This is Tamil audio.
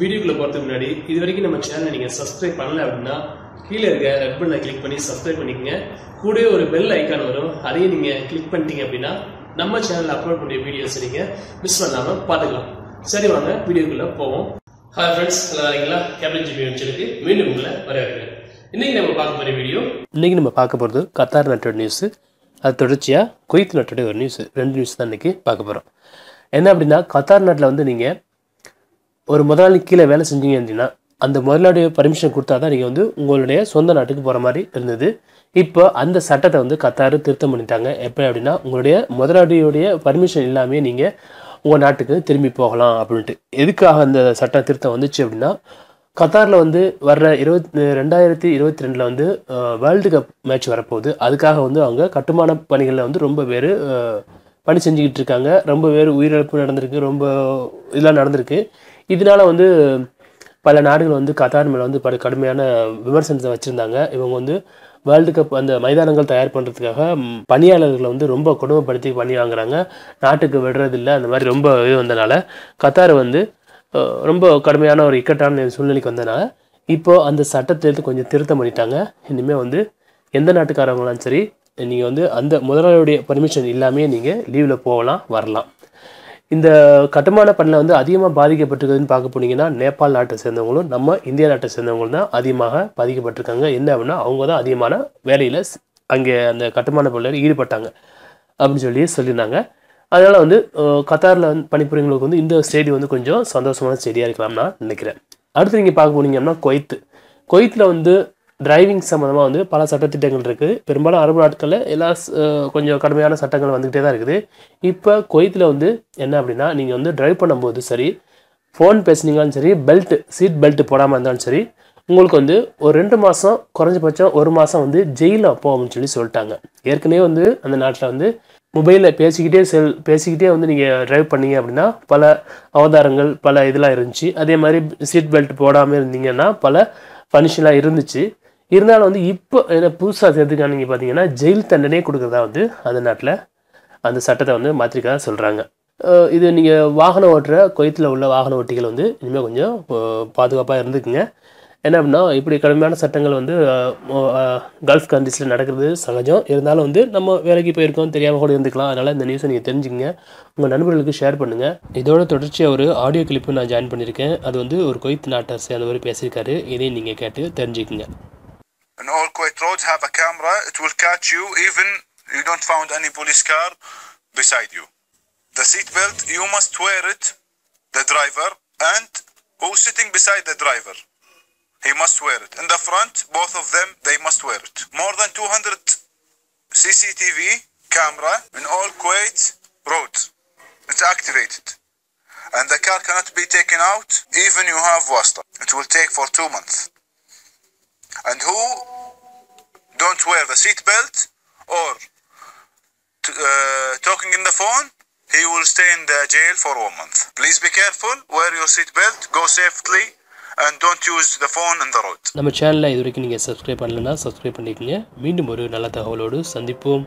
வீடியோக்குள்ளே போகிறதுக்கு முன்னாடி இது வரைக்கும் நம்ம சேனலை நீங்கள் சப்ஸ்கிரைப் பண்ணல அப்படின்னா கீழே இருக்க ரெட் பட்டனை கிளிக் பண்ணி சப்ஸ்கிரைப் பண்ணிக்கங்க. கூடவே ஒரு பெல் ஐக்கான் வரும். அதையும் நீங்கள் கிளிக் பண்ணிட்டீங்க அப்படின்னா நம்ம சேனலில் அப்லோட் பண்ணிய வீடியோஸ் நீங்கள் மிஸ் பண்ணாமல் பார்த்துக்கலாம் சரி வாங்க வீடியோக்குள்ளே போவோம். ஹாய் ஃப்ரெண்ட்ஸ் நல்லா இருக்கீங்களா? கேபிள் ஜிபி வெஞ்சருக்கு மீண்டும் உங்களை வரவேற்கிறேன். இன்னைக்கு நம்ம பார்க்க போகிற வீடியோ இன்னைக்கு நம்ம பார்க்க போகிறது கத்தார் நாட்டோட நியூஸு அது தொடர்ச்சியாக குவைத் நாட்டோட ஒரு நியூஸ் ரெண்டு நியூஸ் தான் இன்றைக்கி பார்க்க போகிறோம் என்ன அப்படின்னா கத்தார் நாட்டில் வந்து நீங்கள் ஒரு முதலாளி கீழே வேலை செஞ்சீங்க அப்படின்னா அந்த முதலாளிய பர்மிஷன் கொடுத்தா தான் நீங்கள் வந்து உங்களுடைய சொந்த நாட்டுக்கு போகிற மாதிரி இருந்தது. இப்போ அந்த சட்டத்தை வந்து கத்தாறு திருத்தம் பண்ணிட்டாங்க. எப்படி அப்படின்னா உங்களுடைய முதலாளியுடைய பர்மிஷன் இல்லாமல் நீங்கள் உங்கள் நாட்டுக்கு திரும்பி போகலாம் அப்படின்ட்டு. எதுக்காக அந்த சட்ட திருத்தம் வந்துச்சு அப்படின்னா கத்தாரில் வந்து வர்ற இருபத்தி ரெண்டாயிரத்தி இருபத்தி ரெண்டில் வந்து வேர்ல்டு கப் மேட்ச் வரப்போகுது. அதுக்காக வந்து அவங்க கட்டுமான பணிகளில் வந்து ரொம்ப பேர் பணி செஞ்சுக்கிட்டு இருக்காங்க. ரொம்ப பேர் உயிரிழப்பு நடந்திருக்கு ரொம்ப இதெல்லாம் நடந்திருக்கு. இதனால வந்து பல நாடுகள் வந்து கத்தார் மேலே வந்து பல கடுமையான விமர்சனத்தை வச்சுருந்தாங்க. இவங்க வந்து வேர்ல்டு கப் அந்த மைதானங்கள் தயார் பண்ணுறதுக்காக பணியாளர்களை வந்து ரொம்ப கொடுமைப்படுத்தி பண்ணி வாங்குறாங்க. நாட்டுக்கு விடுறதில்ல அந்த மாதிரி ரொம்ப இது வந்தனால கத்தார் வந்து ரொம்ப கடுமையான ஒரு இக்கட்டான சூழ்நிலைக்கு வந்தனால இப்போது அந்த சட்டத்தை கொஞ்சம் திருத்தம் பண்ணிட்டாங்க. இனிமேல் வந்து எந்த நாட்டுக்காரங்களாலும் சரி நீங்கள் வந்து அந்த முதலாளியுடைய பர்மிஷன் இல்லாமே நீங்கள் லீவில் போகலாம் வரலாம். இந்த கட்டுமான பணியில் வந்து அதிகமாக பாதிக்கப்பட்டிருக்குதுன்னு பார்க்க போனீங்கன்னா நேபாள் நாட்டை சேர்ந்தவங்களும் நம்ம இந்தியா நாட்டை சேர்ந்தவங்களும் தான் அதிகமாக பாதிக்கப்பட்டிருக்காங்க. என்ன அப்படின்னா அவங்க தான் அதிகமான வேலையில் அங்கே அந்த கட்டுமான பணியில் ஈடுபட்டாங்க அப்படின்னு சொல்லி சொல்லியிருந்தாங்க. அதனால் வந்து கத்தாரில் வந்து பணிபுரியவங்களுக்கு வந்து இந்த செய்தி வந்து கொஞ்சம் சந்தோஷமான செய்தியாக இருக்கலாம் நான் நினைக்கிறேன். அடுத்து நீங்கள் பார்க்க போனீங்கன்னா கொய்த்து. கொய்த்தில் வந்து டிரைவிங் சம்மந்தமாக வந்து பல சட்டத்திட்டங்கள் இருக்குது பெரும்பாலும் அரபு நாட்களில் எல்லா கொஞ்சம் கடுமையான சட்டங்கள் வந்துக்கிட்டே தான் இருக்குது. இப்போ கொய்த்தில் வந்து என்ன அப்படின்னா நீங்கள் வந்து டிரைவ் பண்ணும்போது சரி ஃபோன் பேசுனீங்களும் சரி பெல்ட் சீட் பெல்ட் போடாமல் இருந்தாலும் சரி உங்களுக்கு வந்து ஒரு ரெண்டு மாதம் குறைஞ்சபட்சம் ஒரு மாதம் வந்து ஜெயிலில் அப்போ சொல்லி சொல்லிட்டாங்க. ஏற்கனவே வந்து அந்த நாட்டில் வந்து மொபைலில் பேசிக்கிட்டே செல் பேசிக்கிட்டே வந்து நீங்கள் டிரைவ் பண்ணீங்க அப்படின்னா பல அவதாரங்கள் பல இதெல்லாம் இருந்துச்சு. அதே மாதிரி சீட் பெல்ட் போடாமல் இருந்தீங்கன்னா பல பனிஷ்லாம் இருந்துச்சு. இருந்தாலும் வந்து இப்போ என்ன புதுசாக சேர்த்துக்கானீங்க பார்த்தீங்கன்னா ஜெயில் தண்டனையே கொடுக்குறதா வந்து அந்த நாட்டில் அந்த சட்டத்தை வந்து மாற்றிருக்கதா சொல்கிறாங்க இது நீங்கள் வாகனம் ஓட்டுற கொய்த்தில் உள்ள வாகன ஓட்டிகள் வந்து இனிமேல் கொஞ்சம் பாதுகாப்பாக இருந்துக்குங்க. என்ன அப்படின்னா இப்படி கடுமையான சட்டங்கள் வந்து கல்ஃப் கண்ட்ரிஸில் நடக்கிறது சகஜம். இருந்தாலும் வந்து நம்ம வேலைக்கு போயிருக்கோம் தெரியாமல் கூட இருந்துக்கலாம். அதனால் இந்த நியூஸை நீங்கள் தெரிஞ்சுக்கங்க. உங்கள் நண்பர்களுக்கு ஷேர் பண்ணுங்கள் இதோட தொடர்ச்சியாக ஒரு ஆடியோ கிளிப்பு நான் ஜாயின் பண்ணியிருக்கேன். அது வந்து ஒரு கொய்த் நாட்டை சேர்ந்தவர் பேசியிருக்காரு. இதையும் நீங்கள் கேட்டு தெரிஞ்சுக்குங்க. And all Kuwait roads have a camera. It will catch you even you don't found any police car beside you. The seat belt you must wear it, the driver and who's sitting beside the driver. He must wear it. In the front, both of them they must wear it. More than 200 CCTV camera in all Kuwait roads. It's activated. And the car cannot be taken out even you have wasta. It will take for two months And who don't wear the seat belt or t- uh, talking in the phone, he will stay in the jail for one month. Please be careful, wear your seat belt, go safely, and don't use the phone in the road. நம்ம சேனலை இது வரைக்கும் நீங்கள் சப்ஸ்கிரைப் பண்ணலைன்னா சப்ஸ்கிரைப் பண்ணிக்கோங்க மீண்டும் ஒரு நல்ல தகவலோடு சந்திப்போம்